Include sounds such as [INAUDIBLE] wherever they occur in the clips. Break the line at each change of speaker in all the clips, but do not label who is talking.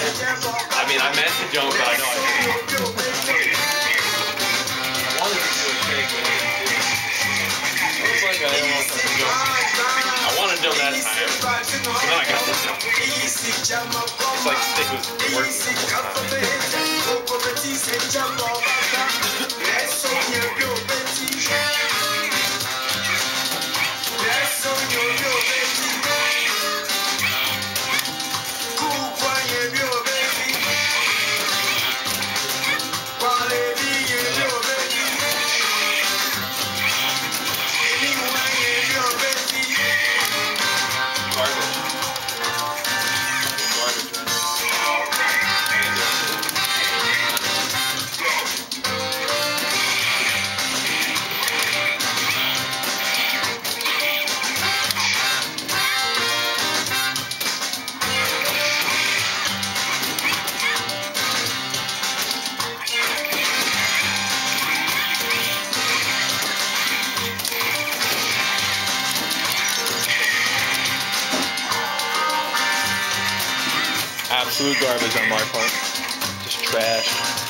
I mean, I meant to jump, but I know I didn't. I wanted to do a thing, but I didn't. Looks like I almost have to jump. I wanted to jump that time. But I got jump. It's like stick was working
Absolute garbage on my part. Just trash.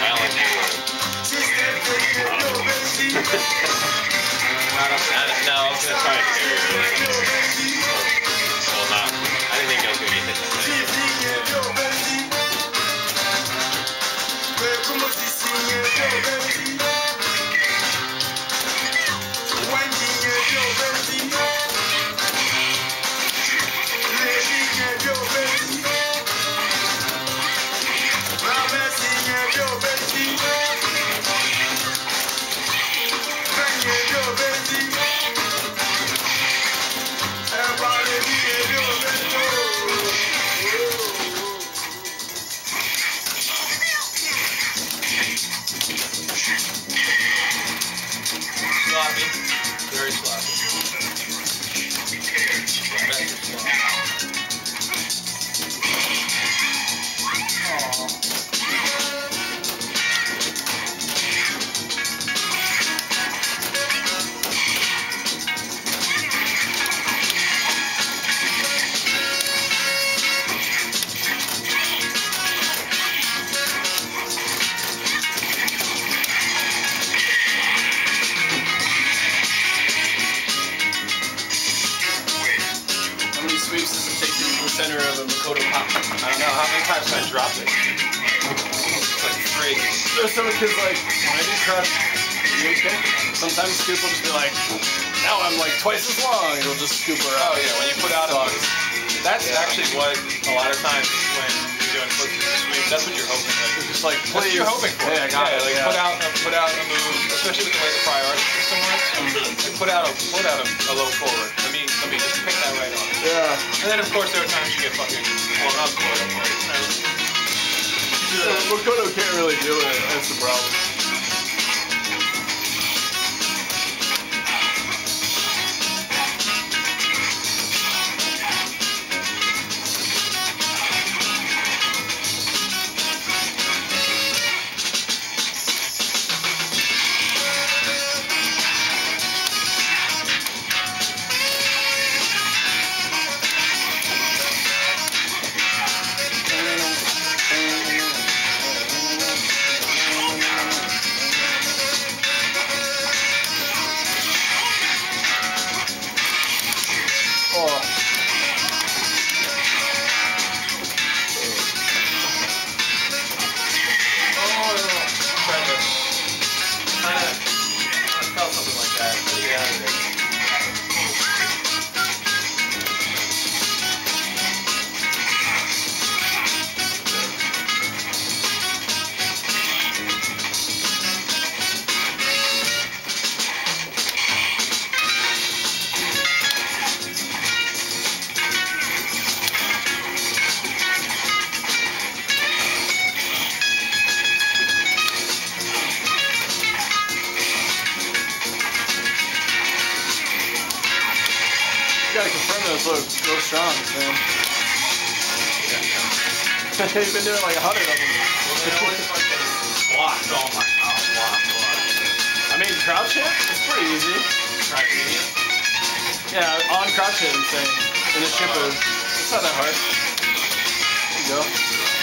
I one. No, I was gonna try. Well, not. I didn't think I was gonna get hit that way. Sloppy. Very sloppy.
Kids like, when I do crush, you okay? Sometimes people just be like, now I'm like twice as long. It'll just scoop her out.
Oh yeah, when you put out a that's
Yeah.
actually what a lot of times when you're doing flips and that's what you're hoping. Like,
It's just like,
that's what
please.
you're hoping for.
Hey, I got
yeah,
it.
like
yeah.
put out a, put out a move, especially with the way the priority system works. Mm-hmm. Like put out a put out a, a low forward. Let me let me just pick that right on.
Yeah.
And then of course there are times you get fucking blown up for it.
Makoto can't really do it. That's the problem. Those strongs, man. You've been doing like a hundred of them.
Fucking. Oh my god, block.
I mean, crouch hit, it's pretty easy. Yeah, on crouch hit, I'm saying. In the shipper. It's not that hard. There you go.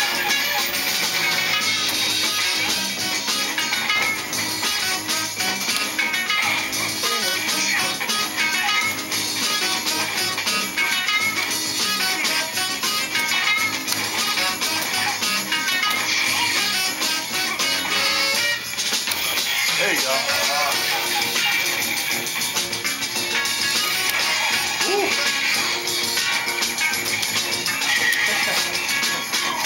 There you go. Woo.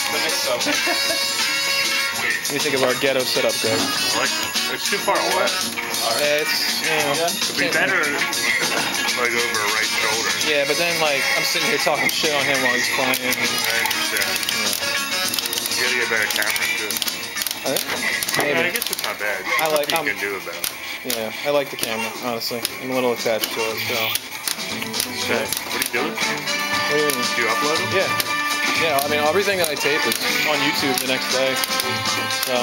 The mix up.
What do you think of our ghetto setup, guys?
I like it. It's too far away.
Yeah, it's, you know,
It'd be better like over her right shoulder.
Yeah, but then like I'm sitting here talking shit on him while he's playing.
I understand. You gotta get a better camera too.
Uh,
Yeah, I guess it's not bad.
I like- I'm-
you can do about it.
Yeah, I like the camera, honestly. I'm a little attached to it, so.
Okay. What are you doing?
What do you mean?
Do you upload them?
Yeah. Yeah, I mean, everything that I tape is on YouTube the next day. So.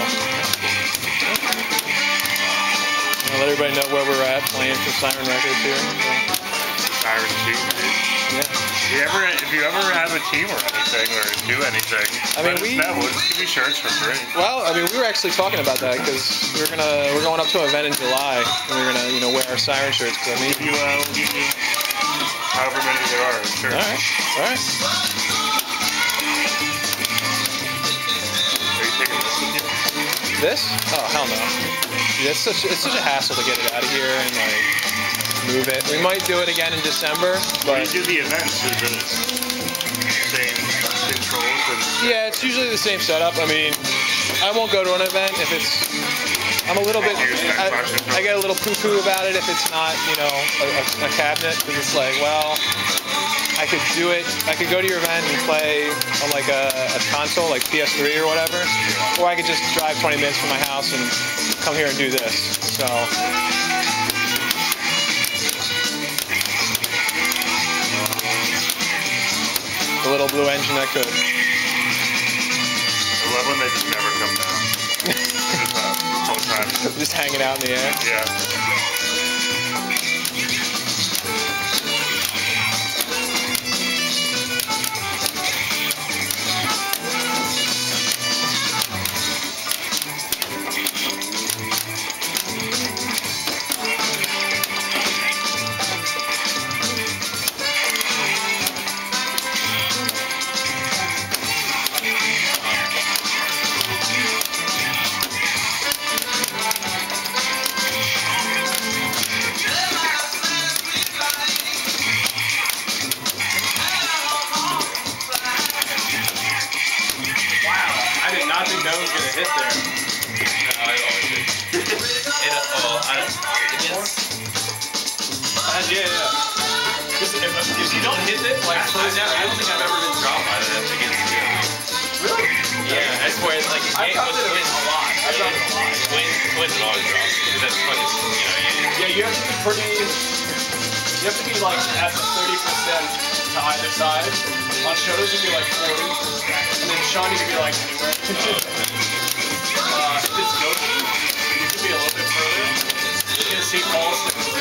I'll let everybody know where we're at playing for Siren Records here. So,
Siren dude.
yeah.
If you ever, if you ever have a team or anything or do anything,
I mean, we-
know. We'll give you shirts for free.
Well, I mean, we were actually talking about that because we're gonna we're going up to an event in July and we're gonna you know wear our Siren shirts. 'cause I mean,
you, uh, we'll give you however many there are. Sure.
all right, all right.
Are you taking this with you?
This? Oh hell no. Yeah, it's such it's such a hassle to get it out of here and like move it. We might do it again in December,
When you do the events, is it same controls and
yeah, it's usually the same setup. I mean, I won't go to an event if it's. I'm a little bit. I, I get a little poo-poo about it if it's not, you know, a, a, a cabinet because it's like, well, I could do it. I could go to your event and play on like a, a console, like PS3 or whatever, or I could just drive 20 minutes from my house and come here and do this. So. The little blue engine that could.
I love when they just never come down. [LAUGHS] just, uh, the whole time.
Just hanging out in the air.
Yeah.
Close
I, I don't think I've ever been dropped by that against you.
Really?
Yeah, it's like
I
it was
it a lot. I dropped it a lot.
Wins and always drops that's fucking, you know, you,
Yeah, you have to be pretty. You have to be like at thirty percent to either side. On Shotos, you'd be like forty, and then Sean, you could be like anywhere. [LAUGHS] uh, if it's Goki, you could be a little bit further. You're gonna see all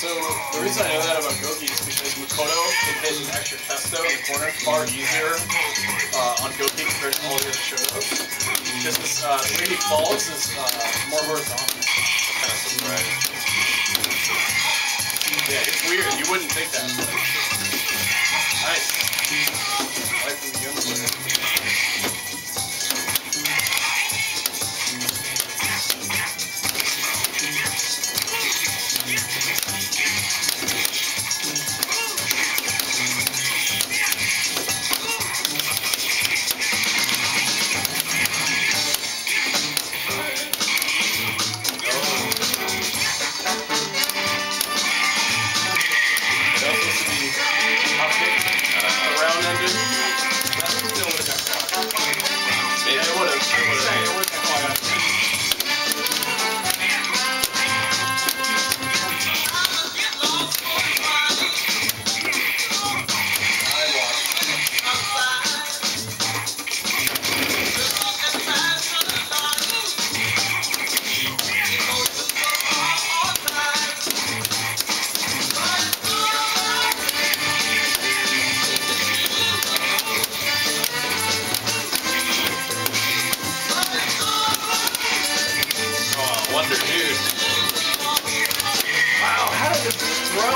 so the reason I know that about Goki is because Makoto can hit an extra testo in the corner far easier uh, on Goki compared to all the other Shotos. Because this, uh, the way he falls is uh, more horizontal.
Kind of.
Yeah, it's weird. You wouldn't think that. Nice. Right from the young.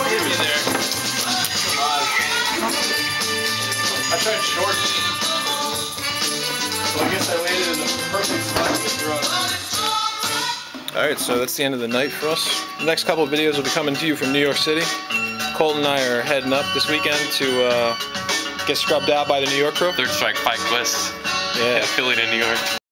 Hit me there? I tried short. So I guess I landed in the perfect spot to throw it.
All right, so that's the end of the night for us. The next couple of videos will be coming to you from New York City. Colton and I are heading up this weekend to uh, get scrubbed out by the New York crew.
Third Strike Fight Quest.
Yeah.
Philly to New York.